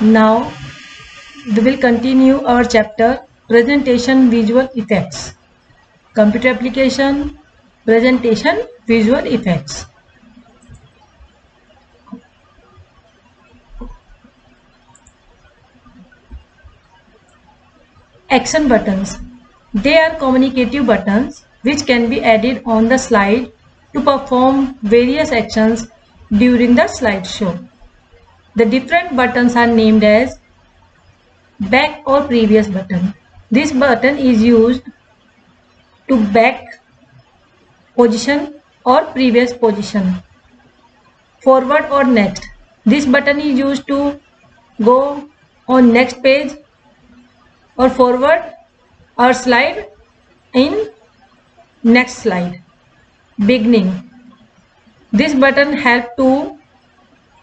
Now we will continue our chapter presentation visual effects. Computer application presentation visual effects. Action buttons. They are communicative buttons which can be added on the slide to perform various actions during the slideshow. The different buttons are named as back or previous button. This button is used to back position or previous position. Forward or next. This button is used to go on next page or forward or slide in next slide. Beginning. This button help to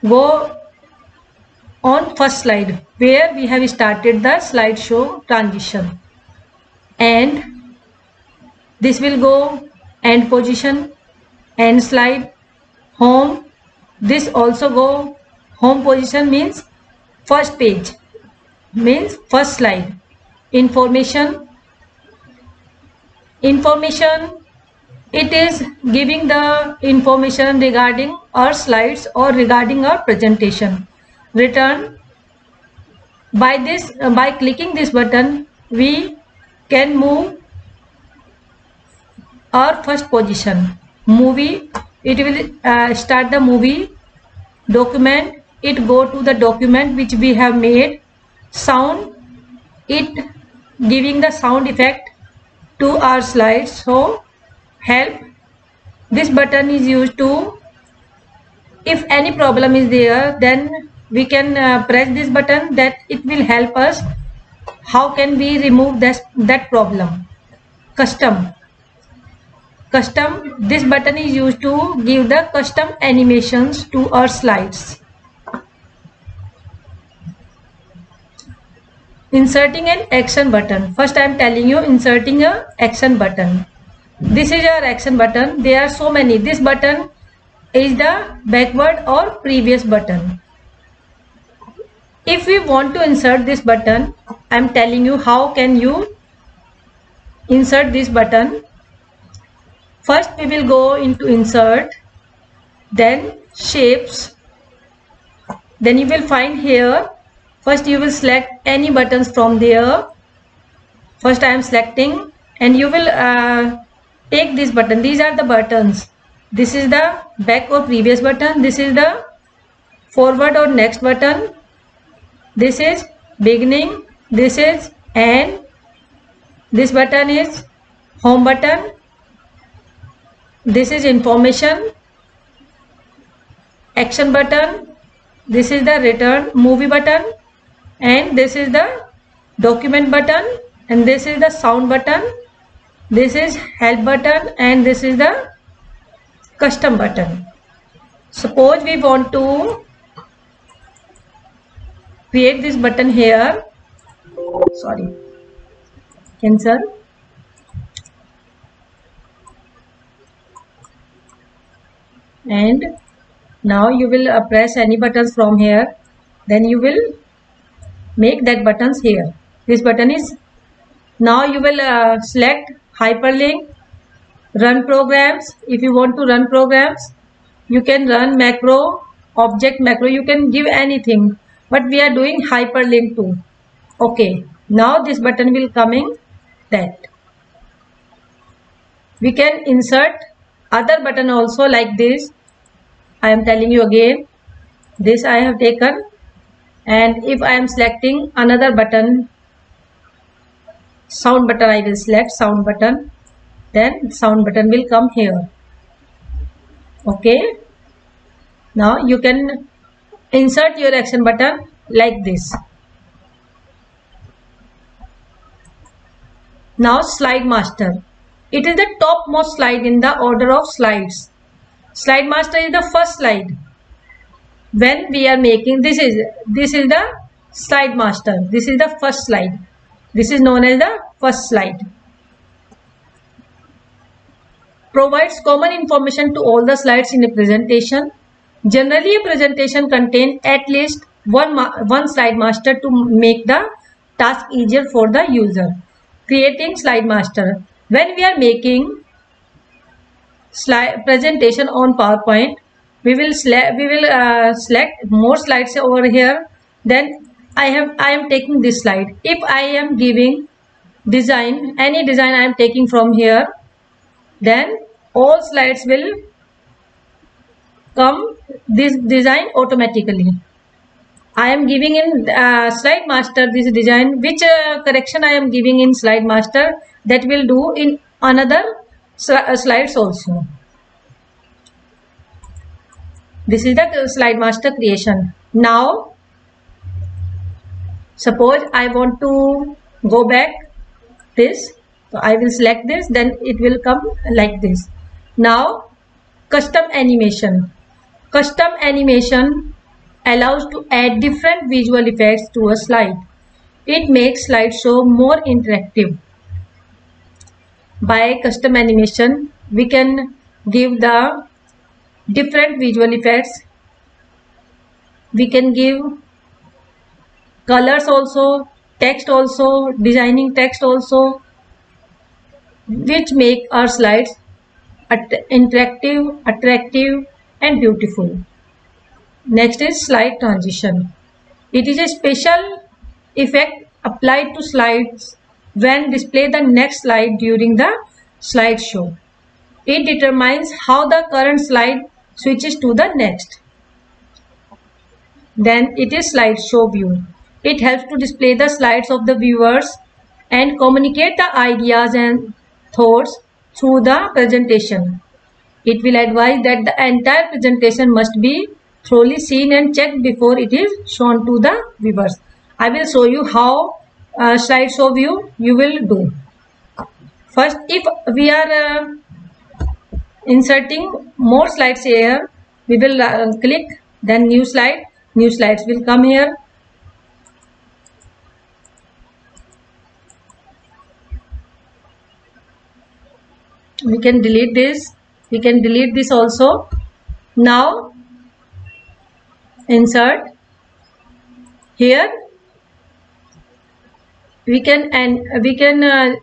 go on first slide where we have started the slideshow transition. And this will go end position end slide home. This also go home position means first page means first slide. Information. Information it is giving the information regarding our slides or regarding our presentation return. By this uh, by clicking this button we can move our first position. Movie it will uh, start the movie. Document it go to the document which we have made. Sound it giving the sound effect to our slides. So help. This button is used to if any problem is there then we can uh, press this button that it will help us. How can we remove this that problem? Custom. Custom this button is used to give the custom animations to our slides. Inserting an action button. First i am telling you inserting a action button. This is our action button. There are so many. This button is the backward or previous button if we want to insert this button i'm telling you how can you insert this button. First we will go into insert then shapes. Then you will find here first you will select any buttons from there. First i am selecting and you will uh, take this button. These are the buttons. This is the back or previous button. This is the forward or next button this is beginning this is end this button is home button this is information action button this is the return movie button and this is the document button and this is the sound button this is help button and this is the custom button. Suppose we want to create this button here. Sorry. Cancel. And now you will uh, press any buttons from here. Then you will make that buttons here. This button is now you will uh, select hyperlink run programs. If you want to run programs you can run macro object macro. You can give anything but we are doing hyperlink too. Okay. Now this button will coming that. We can insert other button also like this. I am telling you again. This I have taken. And if I am selecting another button sound button I will select sound button. Then sound button will come here. Okay. Now you can insert your action button like this. Now slide master. It is the topmost slide in the order of slides. Slide master is the first slide. When we are making this is this is the slide master. This is the first slide. This is known as the first slide. Provides common information to all the slides in a presentation Generally, a presentation contains at least one, one slide master to make the task easier for the user. Creating slide master. When we are making slide presentation on PowerPoint, we will select we will uh, select more slides over here. Then I have I am taking this slide. If I am giving design any design I am taking from here, then all slides will come this design automatically. I am giving in uh, slide master this design which uh, correction I am giving in slide master that will do in another sl uh, slides also. This is the slide master creation. Now suppose I want to go back this so I will select this then it will come like this. Now custom animation custom animation allows to add different visual effects to a slide. It makes slideshow more interactive. By custom animation we can give the different visual effects. We can give colors also text also designing text also which make our slides att interactive, attractive and beautiful. Next is slide transition. It is a special effect applied to slides when display the next slide during the slideshow. It determines how the current slide switches to the next. Then it is slideshow view. It helps to display the slides of the viewers and communicate the ideas and thoughts through the presentation. It will advise that the entire presentation must be thoroughly seen and checked before it is shown to the viewers. I will show you how uh, slideshow view you will do. First, if we are uh, inserting more slides here, we will uh, click then new slide. New slides will come here we can delete this we can delete this also. Now insert. Here we can and we can uh,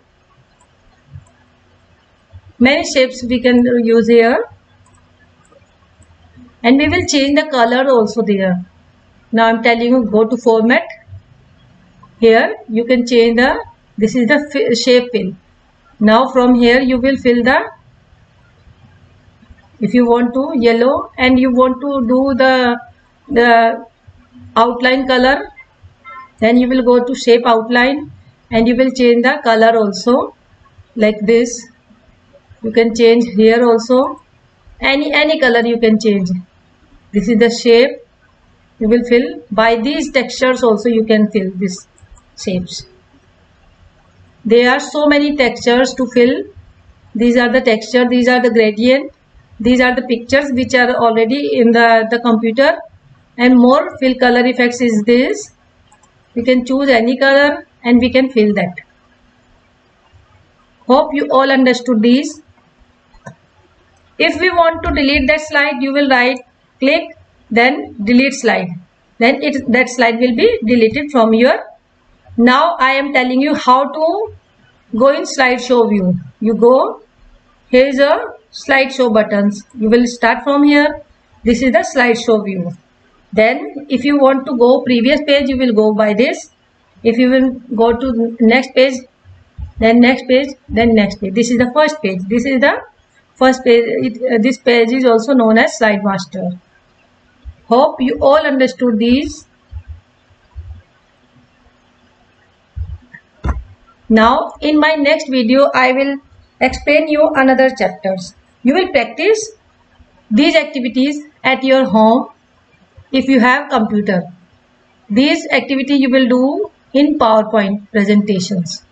many shapes we can use here. And we will change the color also there. Now i'm telling you go to format. Here you can change the this is the shape fill. Now from here you will fill the if you want to yellow and you want to do the the outline color then you will go to shape outline and you will change the color also like this. You can change here also. Any any color you can change. This is the shape. You will fill. By these textures also you can fill these shapes. There are so many textures to fill. These are the texture these are the gradient these are the pictures which are already in the the computer. And more fill color effects is this. We can choose any color and we can fill that. Hope you all understood these. If we want to delete that slide you will right click then delete slide. Then it that slide will be deleted from your. Now I am telling you how to go in slideshow view. You go, here is a slideshow buttons. You will start from here. This is the slideshow view. Then if you want to go previous page, you will go by this. If you will go to next page, then next page, then next page. This is the first page. This is the first page. It, uh, this page is also known as slide master. Hope you all understood these Now in my next video I will explain you another chapters. You will practice these activities at your home if you have computer. These activity you will do in PowerPoint presentations.